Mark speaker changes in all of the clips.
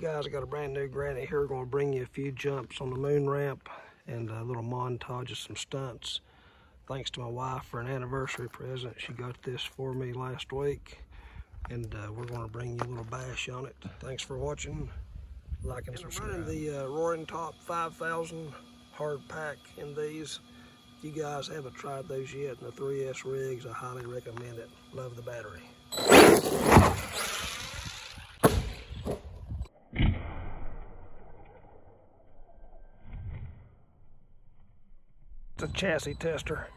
Speaker 1: guys, I got a brand new granite here. We're gonna bring you a few jumps on the moon ramp and a little montage of some stunts. Thanks to my wife for an anniversary present. She got this for me last week and uh, we're gonna bring you a little bash on it. Thanks for watching. Like and subscribe. Running the uh, Roaring Top 5000 hard pack in these. If you guys haven't tried those yet in the 3S rigs, I highly recommend it. Love the battery. It's a chassis tester.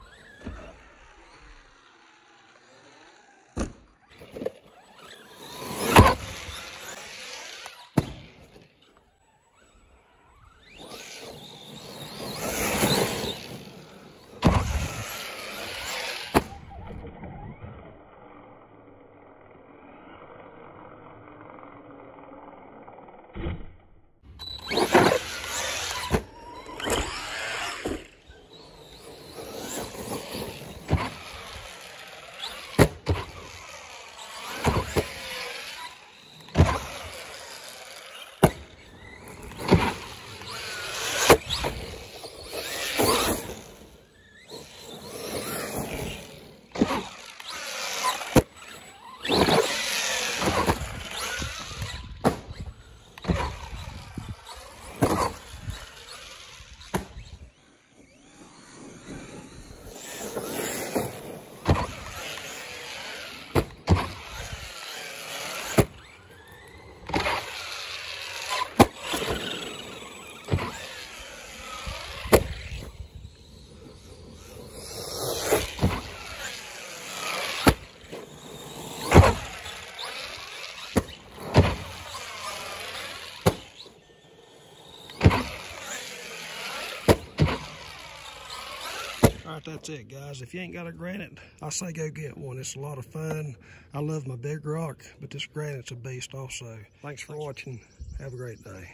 Speaker 1: All right, that's it, guys. If you ain't got a granite, I say go get one. It's a lot of fun. I love my big rock, but this granite's a beast also. Thanks for watching. Have a great day.